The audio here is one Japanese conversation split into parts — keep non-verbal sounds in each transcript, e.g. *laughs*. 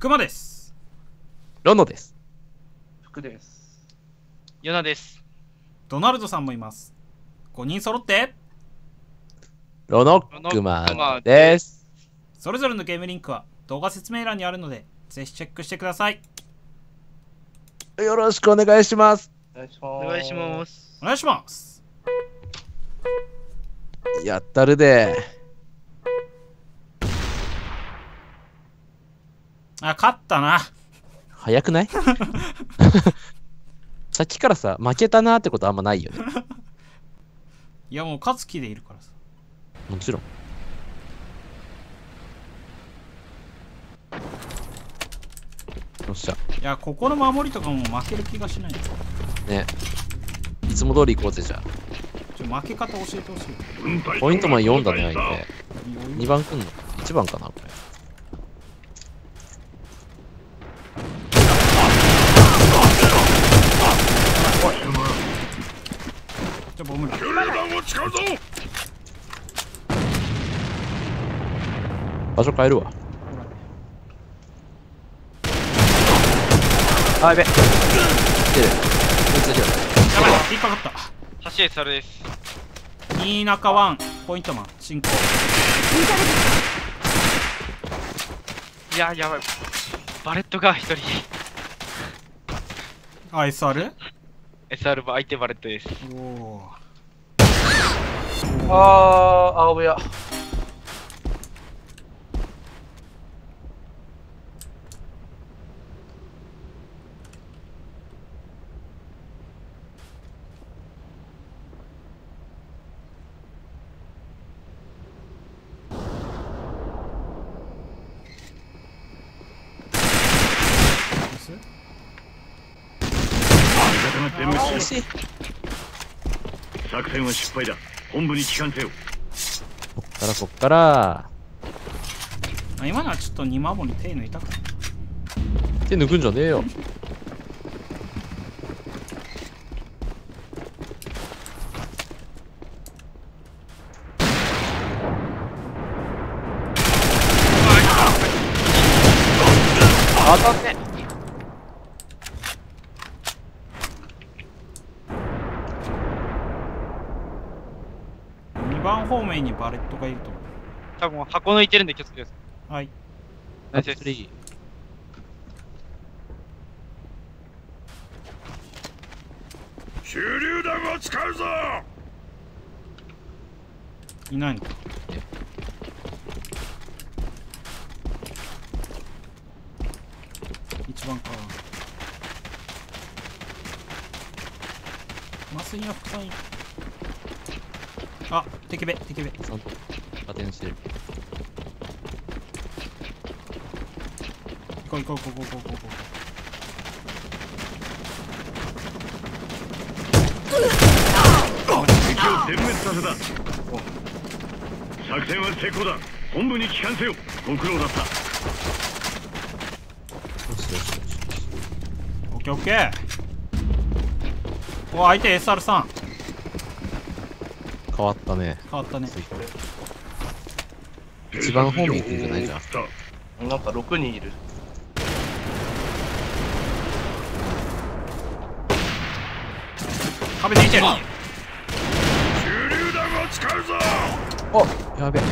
熊です。ロノです。服です。ヨナです。ドナルドさんもいます。5人揃って、ロノクマです。それぞれのゲームリンクは動画説明欄にあるので、ぜひチェックしてください。よろしくお願いします。お願いします。お願いします。お願いします。やったるで。あ、勝ったな。早くない？*laughs* さっきからさ、負けたなーってことあんまないよね。*laughs* いやもう勝つ気でいるからさ。もちろん。よっしゃ。いや、ここの守りとかも負ける気がしない。ね。いつも通り行こうぜ、じゃあ。ちょ負け方教えてほしい。ポイントマン4だね、相手。余裕2番くんの ?1 番かな、これ。じゃあボムラ。場所変えるわ。あ、やべ。来てる。こいついるよやばい、引っかかった。橋へ猿です。新中ワン、ポイントマン、進行。いや、やばい。バレットが一人。あ、SR? SR は相手バレットです。おおあー、青部屋。しい。作戦は失敗だ本部に帰還せよこっからこっから。あ今のはちょっと二守り手抜いたか手抜くんじゃねえよ。2番方面にバレットがいると。思多分箱抜いてるんで気をつけてくださうはい。ナイス。ですスリ手榴弾を使うぞ。いないのか。一番か。麻酔が副産いあ敵べ敵べーちゃんと加点して。る。行こう行こう行こう行こう行こう行こ敵を全滅させた作戦は成功だ。本部に帰還せよ。ご苦労だった。よしよしよし。うオッケーオッケー。お相手 SR さん変わったね。変わったね。一番方面行くんじゃないじゃん。なんか6人いる。壁でいてる。手榴弾を使うぞ。おやべ。や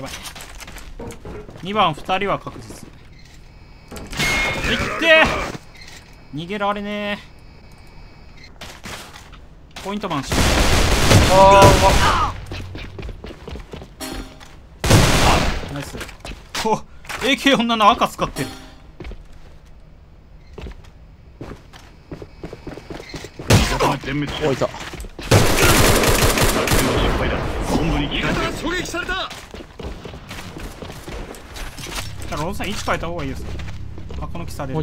ばい。2番2人は確実。いって。逃げられねえポイントマンしあナイス。お AK47 赤使ってる。おいた。撃された。じゃあロードさん位置変えた方がいいです。あこの木される。オ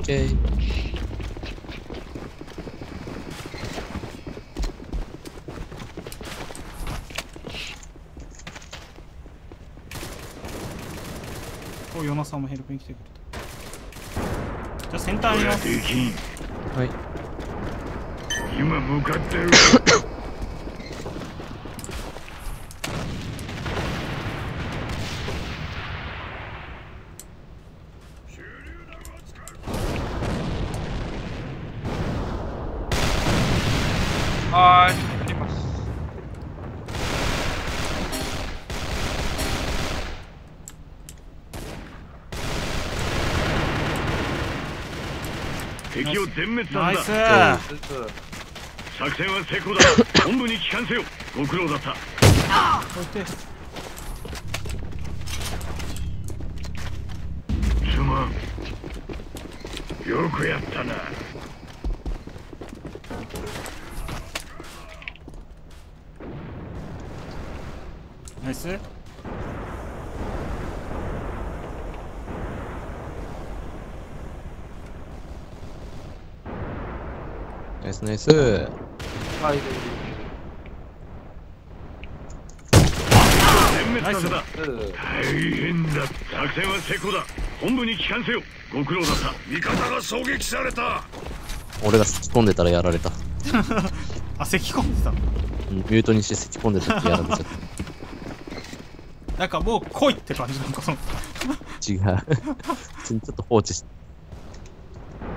おヨナさんもヘルプに来てくれた。じゃあセンターにいます。敵員はい。今向かってる *laughs* 敵を全滅させた。作戦は成功だ。*coughs* 本部に帰還せよ。ご苦労だった。すまん。よくやったな。ナイススナイス。はい。全滅させたスー大変だ。作戦は成功だ。本部に帰還せよご苦労だ。った味方が狙撃された俺が咳込んでたらやられた。あ咳込んでたうんミュートにして咳込んでたってやられちゃっなんかもう来いって感じなんかそのた。違う。普通にちょっと放置し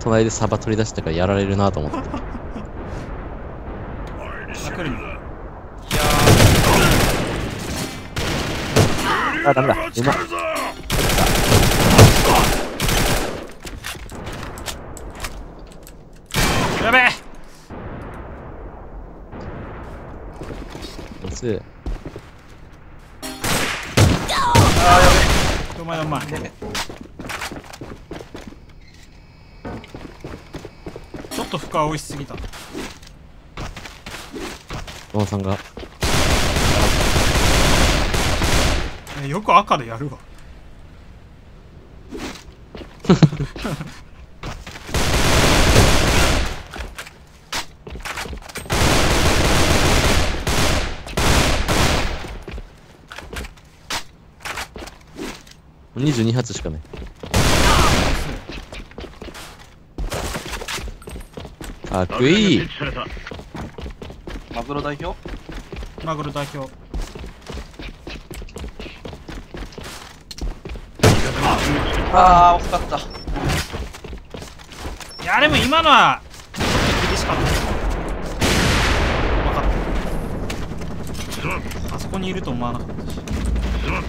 隣でサバ取り出したからやられるなと思って。あ来るねあ、ダメだ。うまっ。やべえナイス。お前お前ちょっと負荷多いしすぎたノンさんが。えよく赤でやるわ22発しかない。かっこいい。設置されたマグロ代表？マグロ代表ああ惜しかった。いやでも今のはちょっと厳しかった。です分かすまんった。あそこにいると思わなかったし。すまんー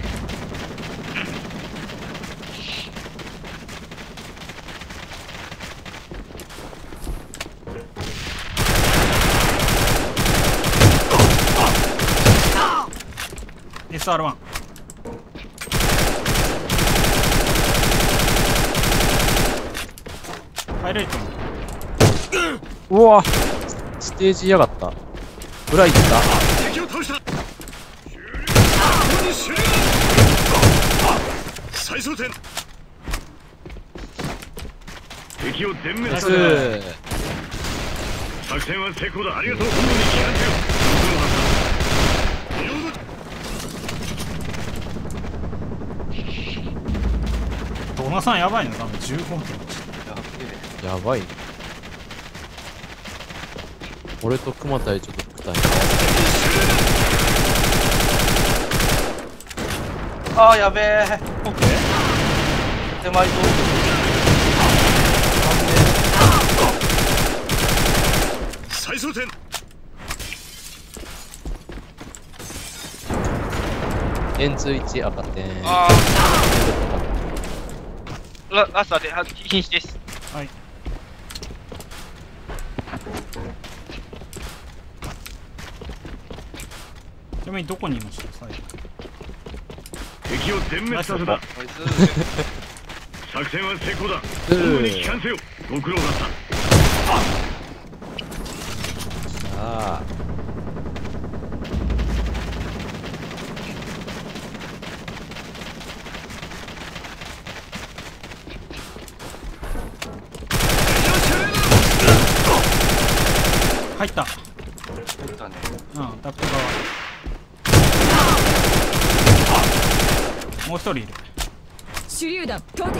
SR1 入れると思ううわ。ステージやがった。裏行った。敵を倒した終了ここに終了再装填敵を全滅させた作戦は成功だ。ありがとう。本部に帰還せよさ。んやばいね。多分15点やばい。ね。俺と熊隊長と副隊ああやべえ。オッケー。手前と再装填円通1赤点。あー。ララストでは瀕死です。はいちなみにどこにいました？最初敵を全滅させた。作戦は成功だ。うん。本部に帰還せよご苦労だった。ああ。入った入ったねうんダップ側もう一人いる。手榴弾投擲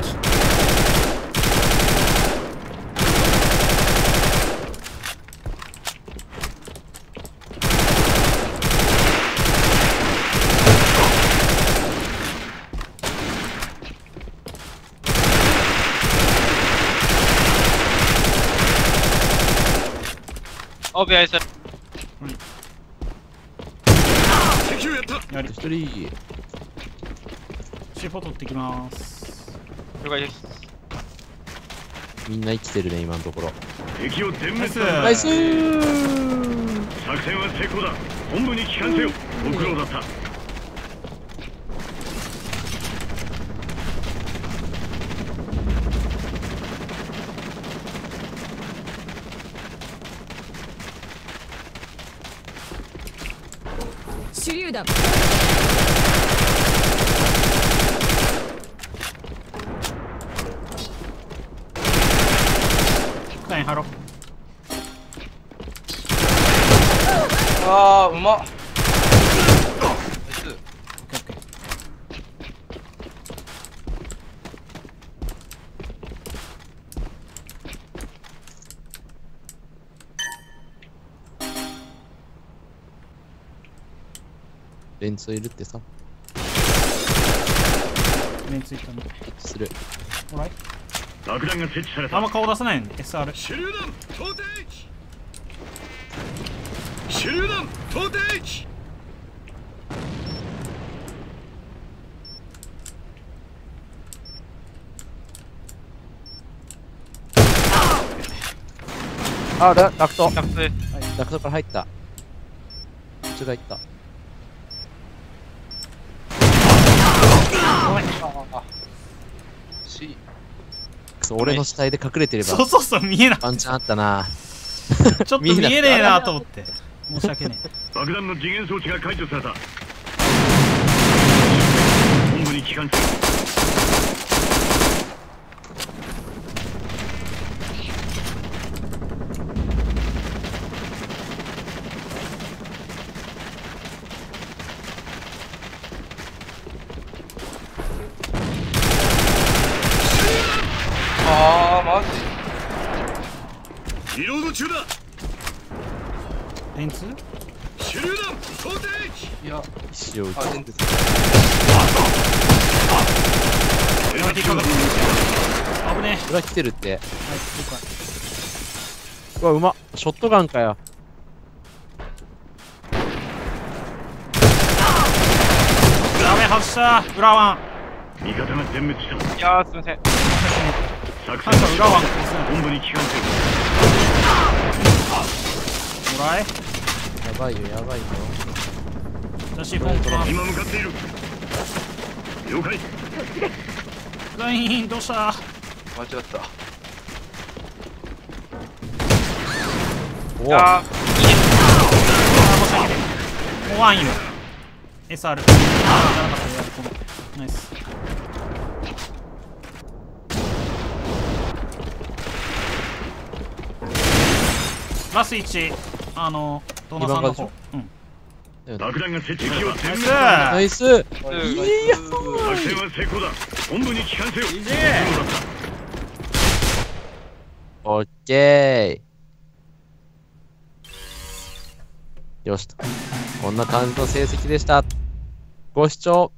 オペアイス。敵をやった。やり一人。C4 取ってきます。了解です。みんな生きてるね、今のところ。敵を全滅ナイスー作戦は成功だ本部に帰還せよご苦労だった手榴弾下に貼ろうあーうまっナイス。レンツいるってさ、目についたね。する。ほらい爆弾が設置された。あんま顔出さないよね。SR 手榴弾投擲手榴弾投擲あ、ララクト。ダクトです。ラクトから入った。こっちが行った。しくそ、俺の死体で隠れてればそう、そうそう見えなワンチャンあったな。ちょっと見えねえなと思って申し訳ね *laughs* 爆弾の次元装置が解除された。本部に帰還せよあーマジリロード中だえレンツ手榴弾投擲いや石を撃あ全然やめていかな危ねうわ、来てるって。えはいうわ、うまっ。ショットガンかよ。ダメ外した裏ワン味方が全滅したいやー、すみません。裏ワン本部に帰還せよもらえやばいよ、やばいよ。私本当だ今向かっている。了解。ガインどうした。間違った。おいやー、あ申し訳ねえもうワンいる SR あじゃなかったやるこのナイス。ラス1あのドナさんの方う？ん爆弾が設置機を全ナイス。滅ナイス。いや作戦は成功だ。本部に帰還せよ。オッケー。よしと。こんな感じの成績でした。ご視聴